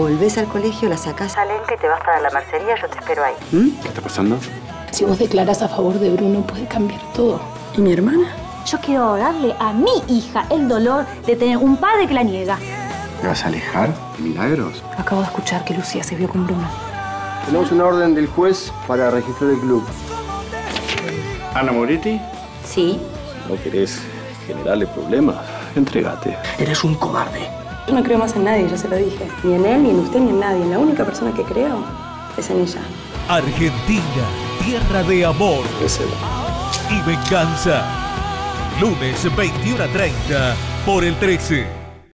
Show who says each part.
Speaker 1: volvés al colegio, la sacás al y te vas para la mercería, yo te espero ahí.
Speaker 2: ¿Mm? ¿Qué está pasando?
Speaker 3: Si vos declaras a favor de Bruno, puede cambiar todo. ¿Y mi hermana?
Speaker 4: Yo quiero darle a mi hija el dolor de tener un padre que la niega.
Speaker 2: ¿Me vas a alejar? ¿Milagros?
Speaker 3: Acabo de escuchar que Lucía se vio con Bruno.
Speaker 5: Tenemos una orden del juez para registrar el club.
Speaker 2: ¿Ana Moretti?
Speaker 4: Sí.
Speaker 2: Si no querés generarle problemas, entregate.
Speaker 5: Eres un cobarde.
Speaker 3: Yo no creo más en nadie, ya se lo dije. Ni en él, ni en usted, ni en nadie. La única persona que creo es en ella.
Speaker 6: Argentina, tierra de amor y venganza. Lunes 21 a 30 por el 13.